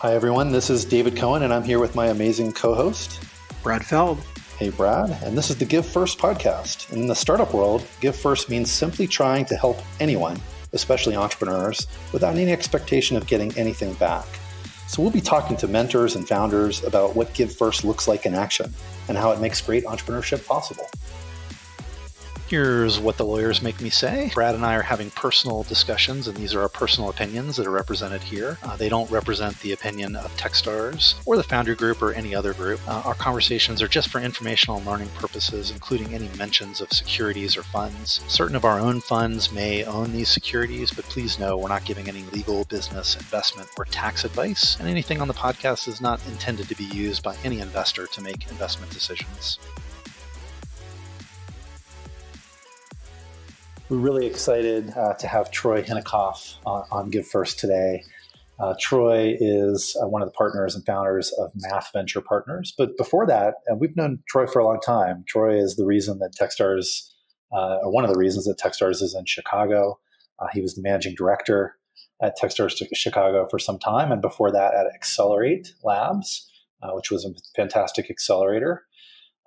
Hi, everyone. This is David Cohen, and I'm here with my amazing co host, Brad Feld. Hey, Brad. And this is the Give First podcast. And In the startup world, Give First means simply trying to help anyone, especially entrepreneurs, without any expectation of getting anything back. So we'll be talking to mentors and founders about what Give First looks like in action and how it makes great entrepreneurship possible. Here's what the lawyers make me say. Brad and I are having personal discussions, and these are our personal opinions that are represented here. Uh, they don't represent the opinion of Techstars or the Foundry Group or any other group. Uh, our conversations are just for informational and learning purposes, including any mentions of securities or funds. Certain of our own funds may own these securities, but please know we're not giving any legal, business, investment, or tax advice, and anything on the podcast is not intended to be used by any investor to make investment decisions. We're really excited uh, to have Troy Henikoff uh, on Give First today. Uh, Troy is uh, one of the partners and founders of Math Venture Partners. But before that, and we've known Troy for a long time. Troy is the reason that Techstars, uh, or one of the reasons that Techstars is in Chicago. Uh, he was the managing director at Techstars Chicago for some time, and before that at Accelerate Labs, which was a fantastic accelerator.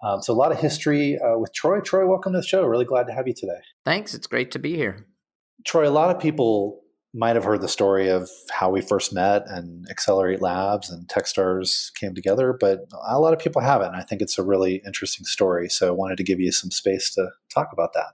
Um, so a lot of history uh, with Troy. Troy, welcome to the show. Really glad to have you today. Thanks. It's great to be here. Troy, a lot of people might have heard the story of how we first met and Accelerate Labs and Techstars came together, but a lot of people haven't. I think it's a really interesting story. So I wanted to give you some space to talk about that.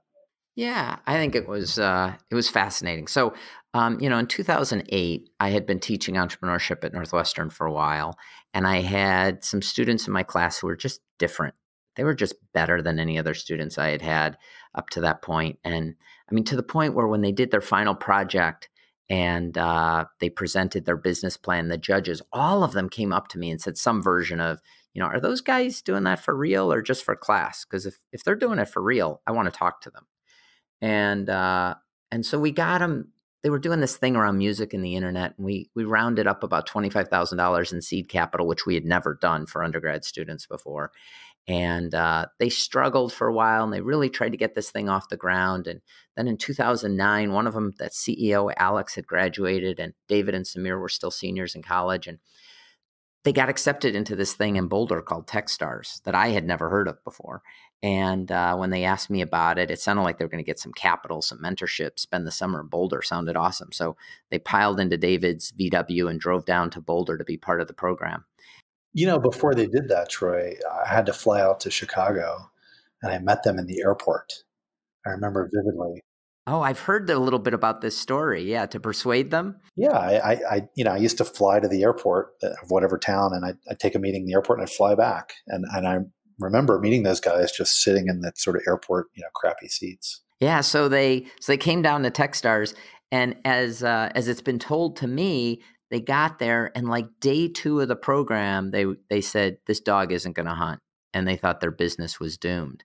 Yeah, I think it was uh, it was fascinating. So, um, you know, in 2008, I had been teaching entrepreneurship at Northwestern for a while, and I had some students in my class who were just different they were just better than any other students I had had up to that point. And I mean, to the point where when they did their final project and uh, they presented their business plan, the judges, all of them came up to me and said some version of, you know, are those guys doing that for real or just for class? Because if, if they're doing it for real, I want to talk to them. And uh, and so we got them. They were doing this thing around music and the internet, and we we rounded up about twenty five thousand dollars in seed capital, which we had never done for undergrad students before and uh, they struggled for a while and they really tried to get this thing off the ground and then in 2009 one of them that ceo alex had graduated and david and samir were still seniors in college and they got accepted into this thing in boulder called techstars that i had never heard of before and uh, when they asked me about it it sounded like they were going to get some capital some mentorship spend the summer in boulder sounded awesome so they piled into david's vw and drove down to boulder to be part of the program you know, before they did that, Troy, I had to fly out to Chicago and I met them in the airport. I remember vividly. Oh, I've heard a little bit about this story. Yeah, to persuade them. Yeah, I, I, you know, I used to fly to the airport of whatever town, and I'd, I'd take a meeting in the airport and I'd fly back. And and I remember meeting those guys just sitting in that sort of airport, you know, crappy seats. Yeah, so they so they came down to TechStars, and as uh, as it's been told to me, they got there and like day two of the program they they said this dog isn't going to hunt and they thought their business was doomed.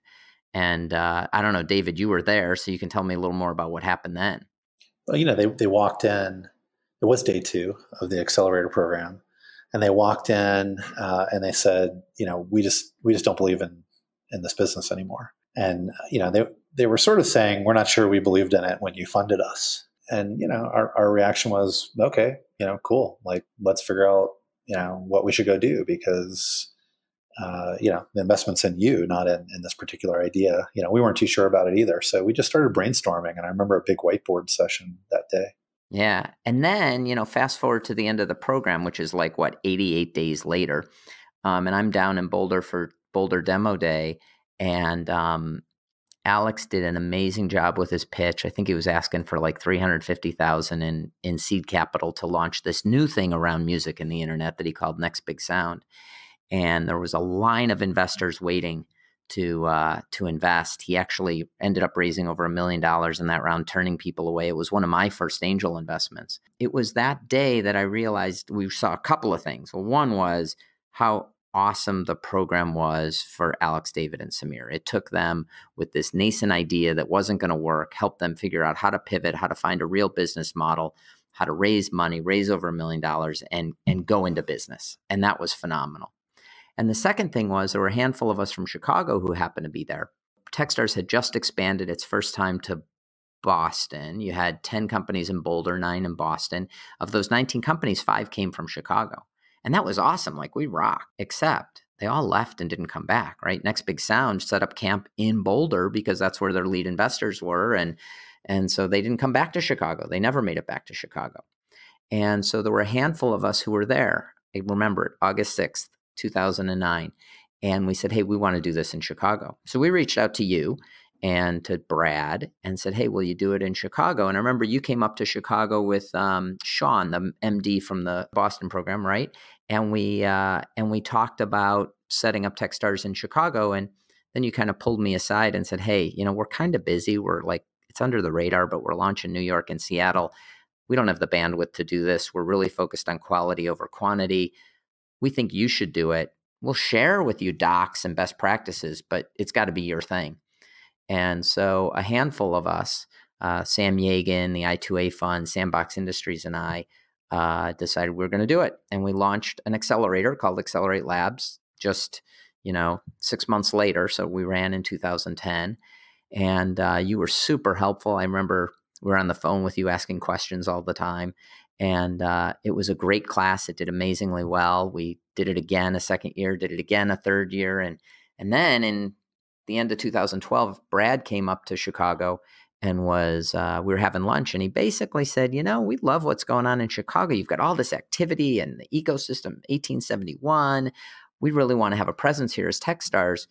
And uh, i don't know david you were there so you can tell me a little more about what happened then. Well you know they, they walked in it was day two of the accelerator program and they walked in uh, and they said you know we just we just don't believe in in this business anymore. And you know they they were sort of saying we're not sure we believed in it when you funded us and you know our, our reaction was okay you know cool. Like let's figure out you know what we should go do because uh, you know the investment's in you not in, in this particular idea. You know we weren't too sure about it either. So we just started brainstorming and i remember a big whiteboard session that day. Yeah. And then you know fast forward to the end of the program which is like what 88 days later um, and i'm down in boulder for boulder demo day and um, Alex did an amazing job with his pitch. I think he was asking for like 350,000 in in seed capital to launch this new thing around music and the internet that he called Next Big Sound. And there was a line of investors waiting to uh, to invest. He actually ended up raising over a million dollars in that round, turning people away. It was one of my first angel investments. It was that day that I realized we saw a couple of things. Well, one was how awesome the program was for Alex, David, and Samir. It took them with this nascent idea that wasn't going to work, helped them figure out how to pivot, how to find a real business model, how to raise money, raise over a million dollars, and and go into business. And that was phenomenal. And the second thing was there were a handful of us from Chicago who happened to be there. Techstars had just expanded its first time to Boston. You had 10 companies in Boulder, nine in Boston. Of those 19 companies, five came from Chicago. And that was awesome. Like we rock, except they all left and didn't come back, right? Next Big Sound set up camp in Boulder because that's where their lead investors were. And and so they didn't come back to Chicago. They never made it back to Chicago. And so there were a handful of us who were there. I remember it, August 6th, 2009. And we said, hey, we want to do this in Chicago. So we reached out to you and to Brad and said, "Hey, will you do it in Chicago?" And I remember you came up to Chicago with um, Sean, the MD from the Boston program, right? And we uh, and we talked about setting up TechStars in Chicago, and then you kind of pulled me aside and said, "Hey, you know, we're kind of busy. We're like it's under the radar, but we're launching New York and Seattle. We don't have the bandwidth to do this. We're really focused on quality over quantity. We think you should do it. We'll share with you docs and best practices, but it's got to be your thing." And so a handful of us, uh, Sam Yagan, the I2A Fund, Sandbox Industries, and I uh, decided we are going to do it. And we launched an accelerator called Accelerate Labs just, you know, six months later. So we ran in 2010. And uh, you were super helpful. I remember we were on the phone with you asking questions all the time. And uh, it was a great class. It did amazingly well. We did it again a second year, did it again a third year. And, and then in the end of 2012, Brad came up to Chicago and was uh, we were having lunch, and he basically said, "You know, we love what's going on in Chicago. You've got all this activity and the ecosystem, 1871. We really want to have a presence here as TechStars,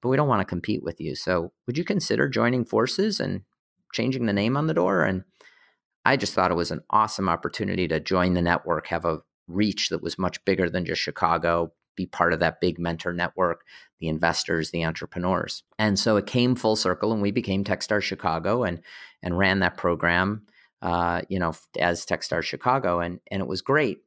but we don't want to compete with you. So, would you consider joining forces and changing the name on the door?" And I just thought it was an awesome opportunity to join the network, have a reach that was much bigger than just Chicago, be part of that big mentor network, the investors, the entrepreneurs. And so it came full circle and we became Techstar Chicago and and ran that program uh, you know, as Techstar Chicago and and it was great.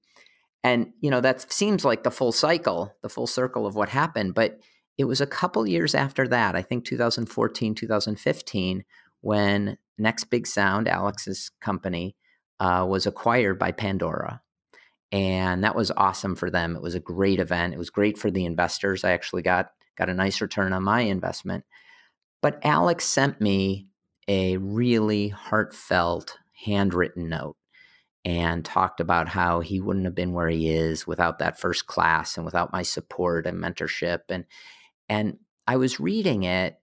And you know, that seems like the full cycle, the full circle of what happened, but it was a couple years after that, I think 2014, 2015, when Next Big Sound, Alex's company, uh, was acquired by Pandora and that was awesome for them. It was a great event. It was great for the investors. I actually got got a nice return on my investment. But Alex sent me a really heartfelt handwritten note and talked about how he wouldn't have been where he is without that first class and without my support and mentorship and and I was reading it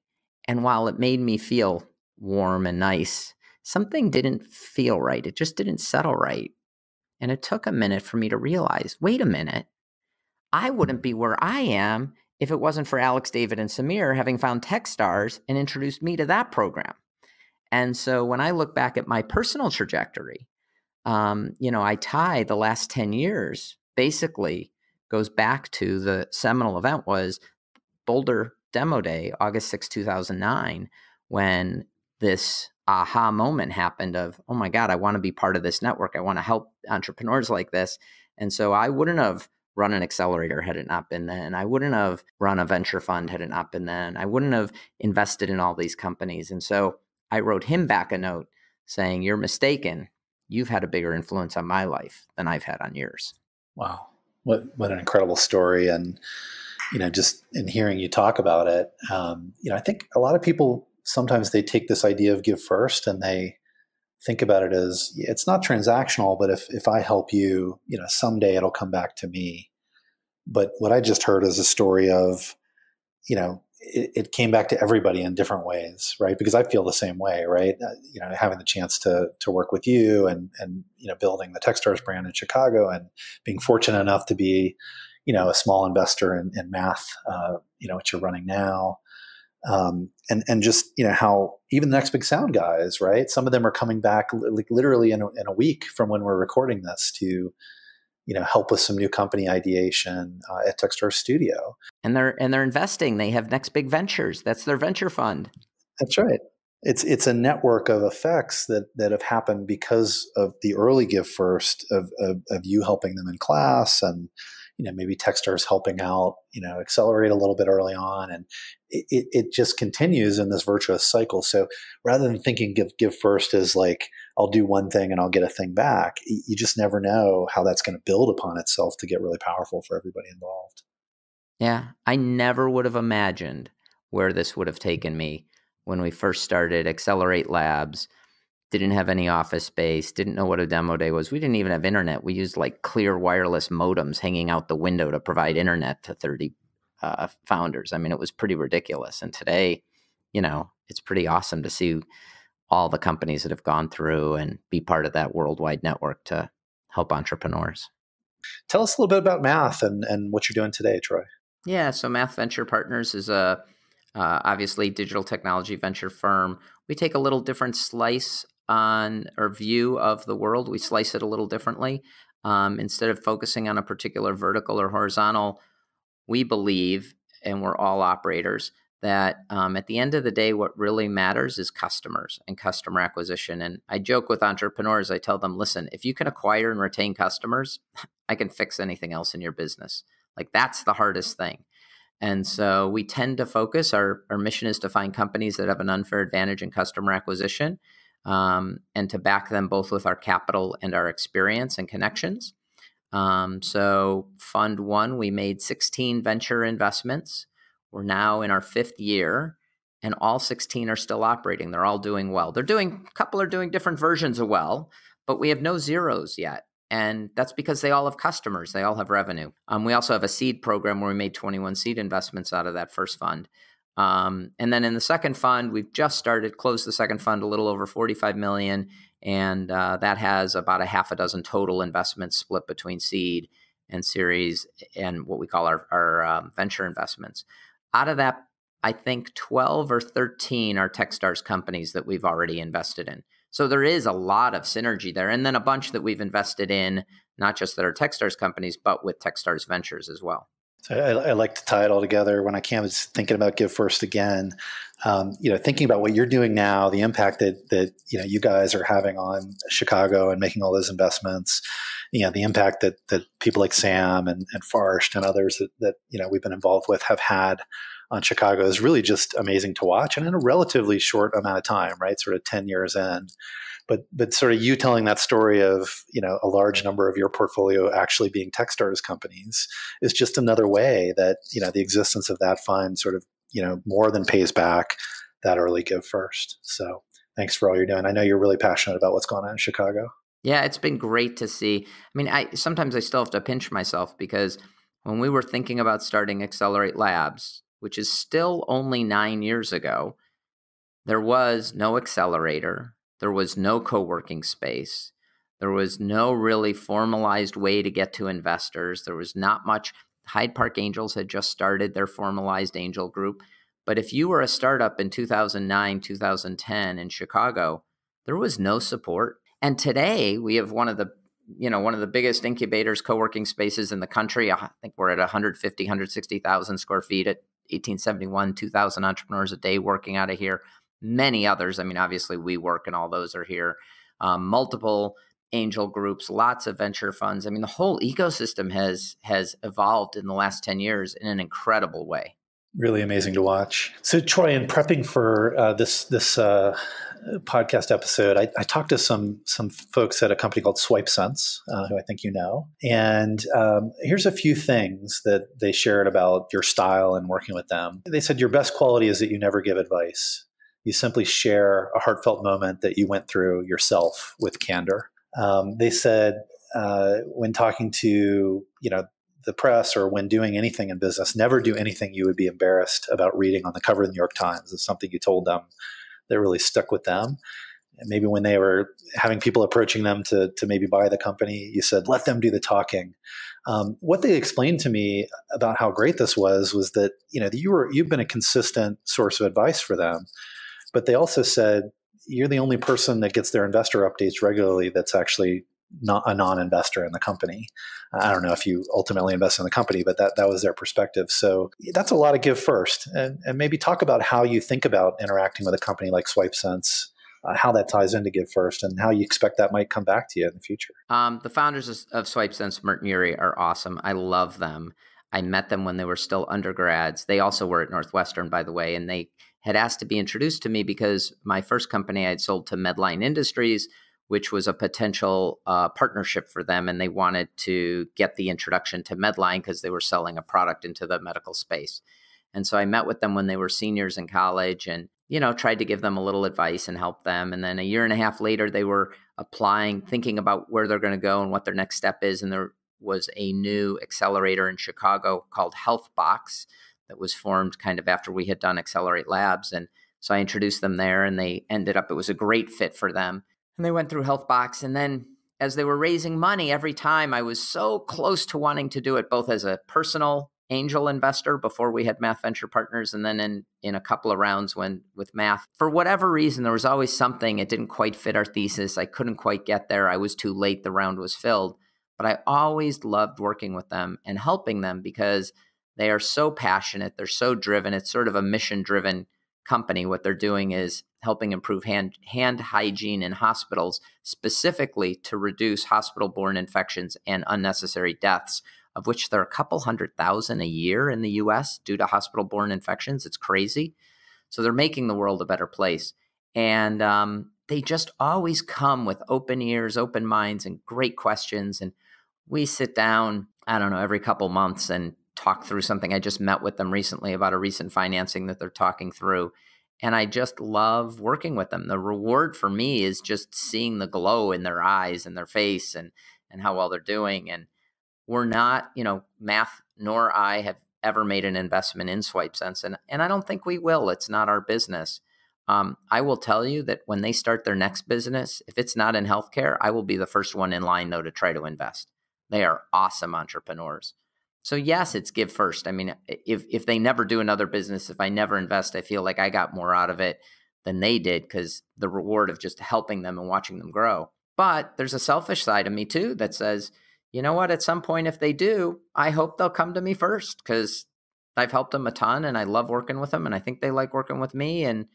and while it made me feel warm and nice something didn't feel right it just didn't settle right and it took a minute for me to realize wait a minute, I wouldn't be where I am if it wasn't for Alex, David, and Samir having found Techstars and introduced me to that program. And so when I look back at my personal trajectory, um, you know, I tie the last 10 years basically goes back to the seminal event was Boulder Demo Day, August 6, 2009, when this aha moment happened of, oh my God, I want to be part of this network. I want to help entrepreneurs like this. And so I wouldn't have run an accelerator had it not been then. I wouldn't have run a venture fund had it not been then. I wouldn't have invested in all these companies. And so I wrote him back a note saying, You're mistaken. You've had a bigger influence on my life than I've had on yours. Wow. What, what an incredible story. And, you know, just in hearing you talk about it, um, you know, I think a lot of people sometimes they take this idea of give first and they think about it as it's not transactional, but if if I help you, you know, someday it'll come back to me. But what I just heard is a story of, you know, it, it came back to everybody in different ways, right? Because I feel the same way, right? Uh, you know, having the chance to to work with you and and you know building the TechStars brand in Chicago and being fortunate enough to be, you know, a small investor in, in math, uh, you know, what you're running now um, and and just you know how even the next big sound guys, right? Some of them are coming back like literally in a, in a week from when we're recording this to you know help with some new company ideation uh, at Techstar Studio. And they're and they're investing. They have next big ventures. That's their venture fund. That's right. It's it's a network of effects that that have happened because of the early give first of of, of you helping them in class and you know maybe techstars helping out you know accelerate a little bit early on and it, it just continues in this virtuous cycle. So rather than thinking give give first is like i'll do one thing and i'll get a thing back you just never know how that's going to build upon itself to get really powerful for everybody involved. Yeah i never would have imagined where this would have taken me when we first started accelerate labs didn't have any office space, didn't know what a demo day was. We didn't even have internet. We used like clear wireless modems hanging out the window to provide internet to 30 uh, founders. I mean, it was pretty ridiculous. And today, you know, it's pretty awesome to see all the companies that have gone through and be part of that worldwide network to help entrepreneurs. Tell us a little bit about Math and, and what you're doing today, Troy. Yeah, so Math Venture Partners is a uh, obviously digital technology venture firm. We take a little different slice on or view of the world. We slice it a little differently. Um, instead of focusing on a particular vertical or horizontal, we believe, and we're all operators, that um, at the end of the day, what really matters is customers and customer acquisition. And I joke with entrepreneurs, I tell them, listen, if you can acquire and retain customers, I can fix anything else in your business. Like that's the hardest thing. And so we tend to focus, our, our mission is to find companies that have an unfair advantage in customer acquisition um, and to back them both with our capital and our experience and connections. Um, so, Fund One, we made 16 venture investments. We're now in our fifth year, and all 16 are still operating. They're all doing well. They're doing, a couple are doing different versions of well, but we have no zeros yet. And that's because they all have customers, they all have revenue. Um, we also have a seed program where we made 21 seed investments out of that first fund. Um, and then in the second fund, we've just started, closed the second fund a little over 45 million, and uh, that has about a half a dozen total investments split between seed and series and what we call our, our um, venture investments. Out of that, I think 12 or 13 are Techstars companies that we've already invested in. So there is a lot of synergy there. And then a bunch that we've invested in, not just that are Techstars companies, but with Techstars Ventures as well. I, I, like to tie it all together. When I came, was thinking about Give First again. Um, you know, thinking about what you're doing now, the impact that that you know you guys are having on Chicago and making all those investments. You know, the impact that that people like Sam and, and Farsht and others that, that you know we've been involved with have had on Chicago is really just amazing to watch, and in a relatively short amount of time, right? Sort of ten years in but but sort of you telling that story of you know a large number of your portfolio actually being Techstars companies is just another way that you know the existence of that fund sort of you know more than pays back that early give first. So thanks for all you're doing. I know you're really passionate about what's going on in Chicago. Yeah, it's been great to see. I mean, I sometimes I still have to pinch myself because when we were thinking about starting Accelerate Labs, which is still only nine years ago, there was no accelerator. There was no co working space. There was no really formalized way to get to investors. There was not much. Hyde Park Angels had just started their formalized angel group. But if you were a startup in 2009, 2010 in Chicago, there was no support. And today we have one of the you know one of the biggest incubators co-working spaces in the country i think we're at 150 160000 square feet at 1871 2000 entrepreneurs a day working out of here many others. I mean, obviously, WeWork and all those are here. Um, multiple angel groups, lots of venture funds. I mean, the whole ecosystem has has evolved in the last ten years in an incredible way. Really amazing to watch. So, Troy, in prepping for uh, this this uh, podcast episode, I, I, talked to some some folks at a company called SwipeSense, uh, who I think you know. And um, here's a few things that they shared about your style and working with them. They said your best quality is that you never give advice you simply share a heartfelt moment that you went through yourself with candor. Um, they said uh, when talking to you know the press or when doing anything in business, never do anything you would be embarrassed about reading on the cover of the New York Times. Is something you told them that really stuck with them. And maybe when they were having people approaching them to to maybe buy the company, you said let them do the talking. Um, what they explained to me about how great this was was that you know you were you've been a consistent source of advice for them but they also said you're the only person that gets their investor updates regularly that's actually not a non-investor in the company. I don't know if you ultimately invest in the company, but that that was their perspective. So that's a lot of give first, and, and maybe talk about how you think about interacting with a company like SwipeSense, uh, how that ties into give first, and how you expect that might come back to you in the future. Um, the founders of, of SwipeSense, Mert Yuri, are awesome. I love them. I met them when they were still undergrads. They also were at Northwestern, by the way, and they had asked to be introduced to me because my first company I had sold to Medline Industries, which was a potential uh, partnership for them, and they wanted to get the introduction to Medline because they were selling a product into the medical space. And so I met with them when they were seniors in college, and you know, tried to give them a little advice and help them. And then a year and a half later, they were applying, thinking about where they're going to go and what their next step is. And there was a new accelerator in Chicago called HealthBox that was formed kind of after we had done Accelerate Labs. And so I introduced them there and they ended up, it was a great fit for them. And they went through HealthBox. And then as they were raising money every time, I was so close to wanting to do it both as a personal angel investor before we had math venture partners and then in in a couple of rounds when with math for whatever reason there was always something it didn't quite fit our thesis i couldn't quite get there i was too late the round was filled but i always loved working with them and helping them because they are so passionate they're so driven it's sort of a mission driven company what they're doing is helping improve hand hand hygiene in hospitals specifically to reduce hospital borne infections and unnecessary deaths of which there are a couple hundred thousand a year in the US due to hospital borne infections. It's crazy. So they're making the world a better place. And um, they just always come with open ears, open minds, and great questions. And we sit down, I don't know, every couple months and talk through something. I just met with them recently about a recent financing that they're talking through. And I just love working with them. The reward for me is just seeing the glow in their eyes and their face and and how well they're doing. And we're not, you know, math nor I have ever made an investment in SwipeSense, and and I don't think we will. It's not our business. Um, I will tell you that when they start their next business, if it's not in healthcare, I will be the first one in line though to try to invest. They are awesome entrepreneurs. So yes, it's give first. I mean, if if they never do another business, if I never invest, I feel like I got more out of it than they did because the reward of just helping them and watching them grow. But there's a selfish side of me too that says, you know what? At some point, if they do, I hope they'll come to me first because I've helped them a ton and I love working with them and I think they like working with me. And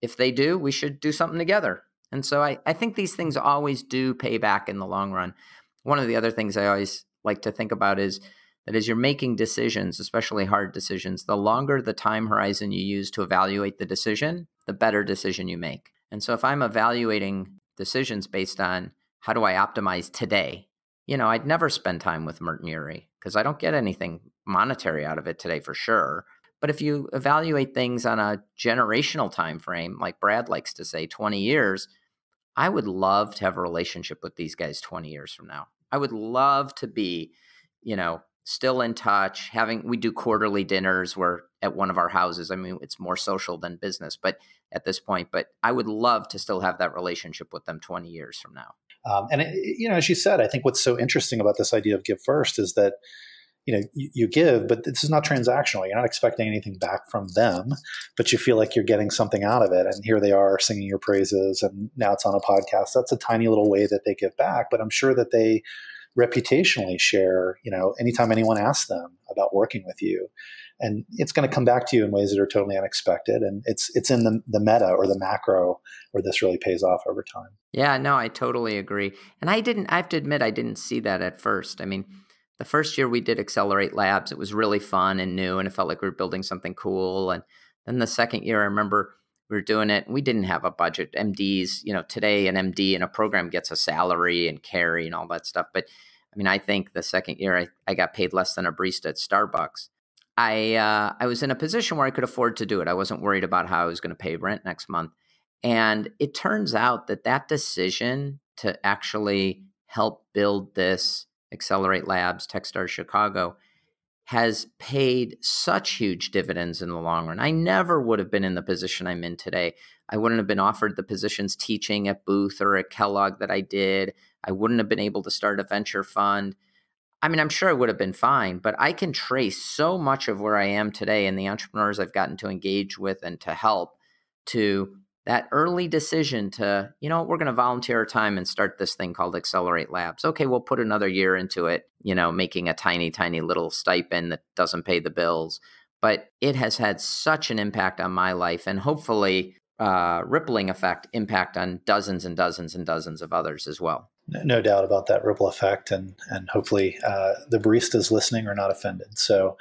if they do, we should do something together. And so I, I think these things always do pay back in the long run. One of the other things I always like to think about is that as you're making decisions, especially hard decisions, the longer the time horizon you use to evaluate the decision, the better decision you make. And so if I'm evaluating decisions based on how do I optimize today, you know, I'd never spend time with Mert and Yuri because I don't get anything monetary out of it today for sure. But if you evaluate things on a generational time frame, like Brad likes to say, 20 years, I would love to have a relationship with these guys 20 years from now. I would love to be, you know, still in touch, having we do quarterly dinners where at one of our houses. I mean, it's more social than business, but at this point, but I would love to still have that relationship with them 20 years from now. Um, and it, you know, as you said, I think what's so interesting about this idea of give first is that you know you, you, give, but this is not transactional. You're not expecting anything back from them, but you feel like you're getting something out of it. And here they are singing your praises, and now it's on a podcast. That's a tiny little way that they give back, but I'm sure that they reputationally share. You know, anytime anyone asks them about working with you, and it's going to come back to you in ways that are totally unexpected and it's it's in the, the meta or the macro where this really pays off over time. Yeah no i totally agree. And i didn't i have to admit i didn't see that at first. I mean the first year we did accelerate labs it was really fun and new and it felt like we were building something cool. And then the second year i remember we were doing it we didn't have a budget mds you know today an md in a program gets a salary and carry and all that stuff but i mean i think the second year i, I got paid less than a barista at starbucks I uh, I was in a position where I could afford to do it. I wasn't worried about how I was going to pay rent next month. And it turns out that that decision to actually help build this Accelerate Labs, Techstars Chicago, has paid such huge dividends in the long run. I never would have been in the position I'm in today. I wouldn't have been offered the positions teaching at Booth or at Kellogg that I did. I wouldn't have been able to start a venture fund. I mean, I'm sure I would have been fine, but I can trace so much of where I am today and the entrepreneurs I've gotten to engage with and to help to that early decision to, you know, we're going to volunteer our time and start this thing called Accelerate Labs. Okay, we'll put another year into it, you know, making a tiny, tiny little stipend that doesn't pay the bills. But it has had such an impact on my life and hopefully uh, rippling effect impact on dozens and dozens and dozens of others as well no doubt about that ripple effect, and and hopefully uh, the baristas listening are not offended. So,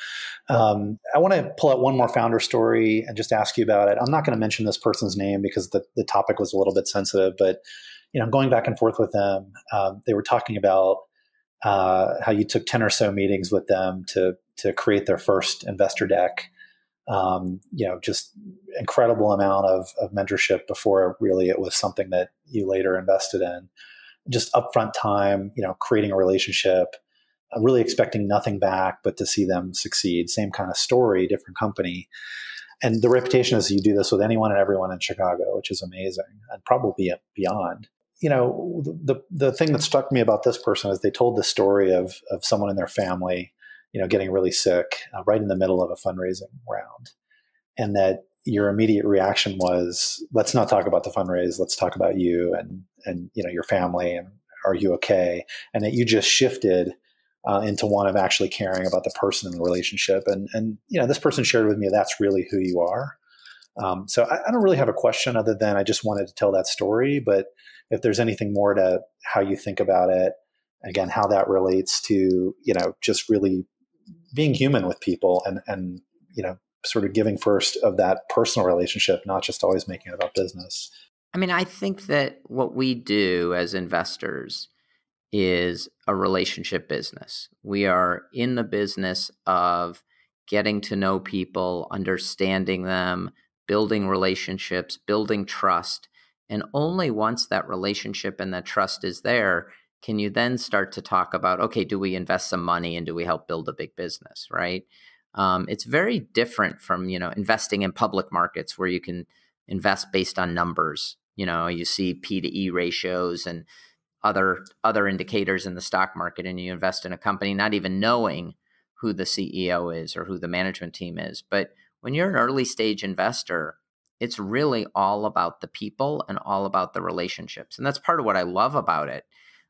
um, I want to pull out one more founder story and just ask you about it. I'm not going to mention this person's name because the the topic was a little bit sensitive, but you know, going back and forth with them, um, they were talking about uh, how you took ten or so meetings with them to to create their first investor deck. um, you know, just incredible amount of, of mentorship before really it was something that you later invested in. Just upfront time, you know, creating a relationship, uh, really expecting nothing back but to see them succeed. Same kind of story, different company. And the reputation is you do this with anyone and everyone in Chicago, which is amazing and probably beyond. You know, the, the thing that struck me about this person is they told the story of, of someone in their family you know, getting really sick uh, right in the middle of a fundraising round, and that your immediate reaction was, "Let's not talk about the fundraise. Let's talk about you and and you know your family and are you okay?" And that you just shifted uh, into one of actually caring about the person and the relationship. And and you know, this person shared with me that's really who you are. Um, so I, I, don't really have a question other than I just wanted to tell that story. But if there's anything more to how you think about it, again, how that relates to you know just really being human with people and and you know sort of giving first of that personal relationship, not just always making it about business. I mean, I think that what we do as investors is a relationship business. We are in the business of getting to know people, understanding them, building relationships, building trust. And only once that relationship and that trust is there can you then start to talk about okay do we invest some money and do we help build a big business right um, it's very different from you know investing in public markets where you can invest based on numbers. You know you see p to e ratios and other other indicators in the stock market and you invest in a company not even knowing who the ceo is or who the management team is. But when you're an early stage investor it's really all about the people and all about the relationships. And that's part of what i love about it.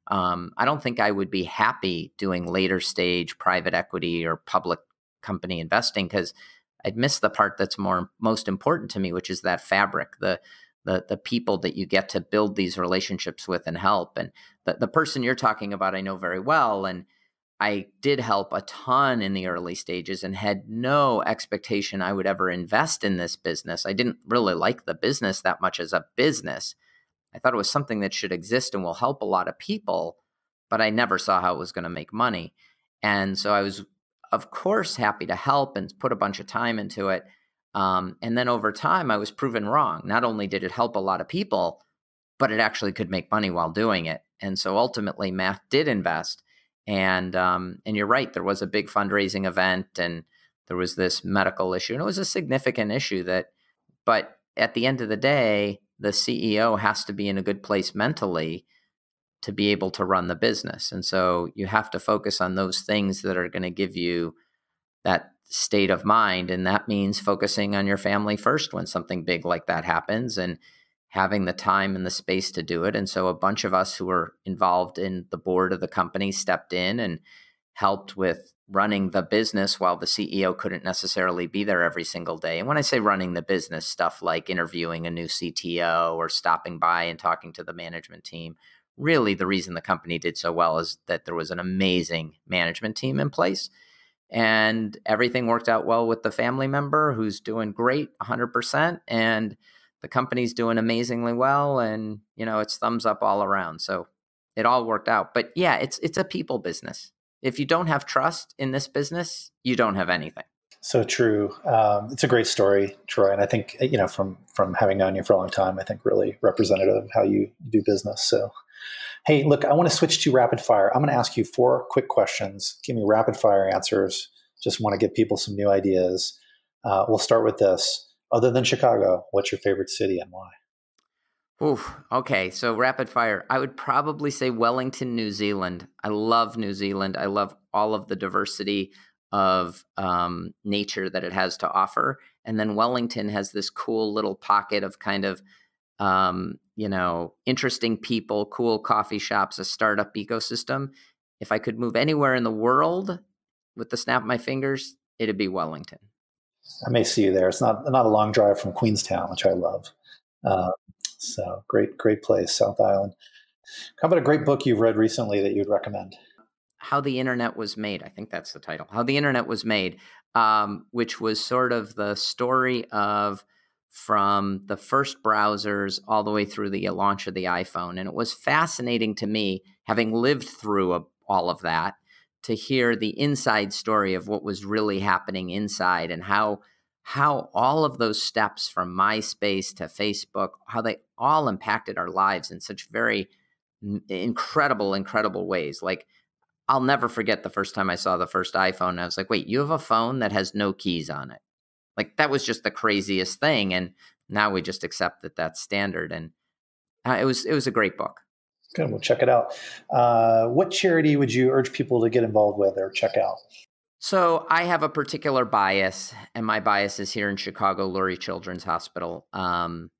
Um, I don't think I would be happy doing later stage private equity or public company investing because I'd miss the part that's more most important to me, which is that fabric, the the the people that you get to build these relationships with and help. And the, the person you're talking about, I know very well. And I did help a ton in the early stages and had no expectation I would ever invest in this business. I didn't really like the business that much as a business. I thought it was something that should exist and will help a lot of people, but I never saw how it was going to make money. And so I was, of course, happy to help and put a bunch of time into it. Um, and then over time, I was proven wrong. Not only did it help a lot of people, but it actually could make money while doing it. And so ultimately, Math did invest. And um, and you're right, there was a big fundraising event, and there was this medical issue, and it was a significant issue. That, but at the end of the day, the CEO has to be in a good place mentally to be able to run the business. And so you have to focus on those things that are going to give you that state of mind. And that means focusing on your family first when something big like that happens and having the time and the space to do it. And so a bunch of us who were involved in the board of the company stepped in and helped with running the business while the CEO couldn't necessarily be there every single day. And when I say running the business, stuff like interviewing a new CTO or stopping by and talking to the management team. Really, the reason the company did so well is that there was an amazing management team in place. And everything worked out well with the family member who's doing great 100%. And the company's doing amazingly well. And, you know, it's thumbs up all around. So it all worked out. But yeah, it's it's a people business if you don't have trust in this business, you don't have anything. So true. Um, it's a great story, Troy, and I think you know from from having known you for a long time, I think really representative of how you do business. So, hey, look, I want to switch to rapid fire. I'm going to ask you four quick questions. Give me rapid fire answers. Just want to give people some new ideas. Uh, we'll start with this. Other than Chicago, what's your favorite city and why? Oof. Okay. So rapid fire. I would probably say Wellington, New Zealand. I love New Zealand. I love all of the diversity of um, nature that it has to offer. And then Wellington has this cool little pocket of kind of, um, you know, interesting people, cool coffee shops, a startup ecosystem. If I could move anywhere in the world with the snap of my fingers, it'd be Wellington. I may see you there. It's not not a long drive from Queenstown, which I love. Uh, so great, great place, South Island. How about a great book you've read recently that you'd recommend? How the Internet Was Made. I think that's the title. How the Internet Was Made, um, which was sort of the story of from the first browsers all the way through the launch of the iPhone. And it was fascinating to me, having lived through a, all of that, to hear the inside story of what was really happening inside and how how all of those steps from MySpace to Facebook, how they all impacted our lives in such very incredible, incredible ways. Like, I'll never forget the first time I saw the first iPhone. I was like, wait, you have a phone that has no keys on it. Like, that was just the craziest thing. And now we just accept that that's standard. And uh, it was it was a great book. Good, we'll check it out. Uh, what charity would you urge people to get involved with or check out? So I have a particular bias, and my bias is here in Chicago, Lurie Children's Hospital. Um,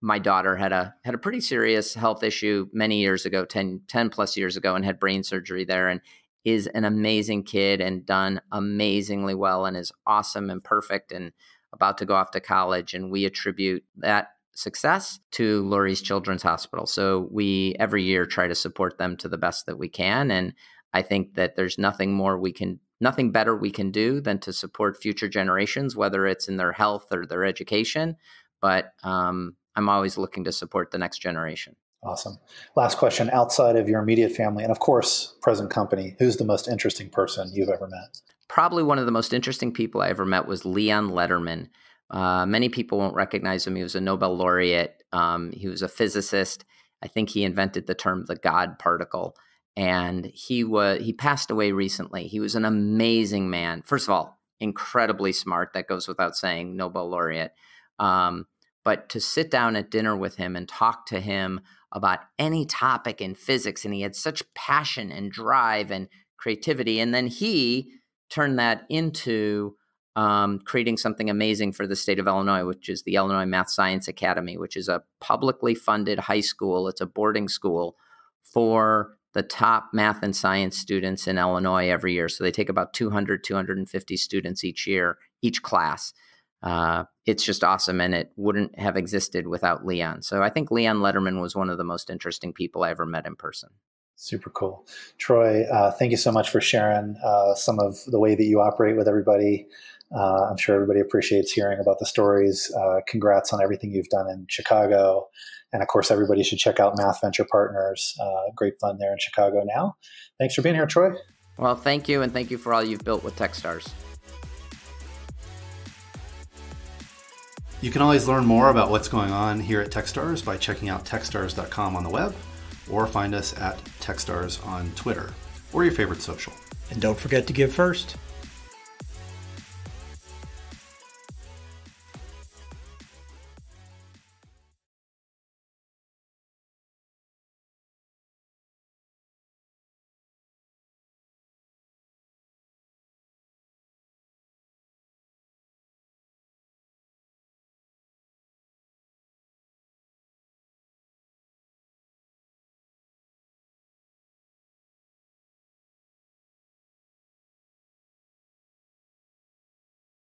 my daughter had a had a pretty serious health issue many years ago 10, 10 plus years ago and had brain surgery there and is an amazing kid and done amazingly well and is awesome and perfect and about to go off to college and we attribute that success to Lurie's Children's Hospital. So we every year try to support them to the best that we can and I think that there's nothing more we can nothing better we can do than to support future generations whether it's in their health or their education but um, I'm always looking to support the next generation. Awesome. Last question outside of your immediate family and of course present company, who's the most interesting person you've ever met? Probably one of the most interesting people I ever met was Leon Lederman. Uh, many people won't recognize him. He was a Nobel laureate. Um, he was a physicist. I think he invented the term the God particle. And he was he passed away recently. He was an amazing man. First of all, incredibly smart. That goes without saying. Nobel laureate. Um, but to sit down at dinner with him and talk to him about any topic in physics, and he had such passion and drive and creativity, and then he turned that into um, creating something amazing for the state of Illinois, which is the Illinois Math Science Academy, which is a publicly funded high school. It's a boarding school for the top math and science students in Illinois every year. So they take about 200, 250 students each year, each class. Uh, it's just awesome, and it wouldn't have existed without Leon. So I think Leon Lederman was one of the most interesting people I ever met in person. Super cool. Troy, uh, thank you so much for sharing uh, some of the way that you operate with everybody. Uh, I'm sure everybody appreciates hearing about the stories. Uh, congrats on everything you've done in Chicago. And of course, everybody should check out Math Venture Partners. Uh, great fun there in Chicago now. Thanks for being here, Troy. Well, thank you. And thank you for all you've built with Techstars. You can always learn more about what's going on here at Techstars by checking out techstars.com on the web or find us at Techstars on Twitter or your favorite social. And don't forget to give first.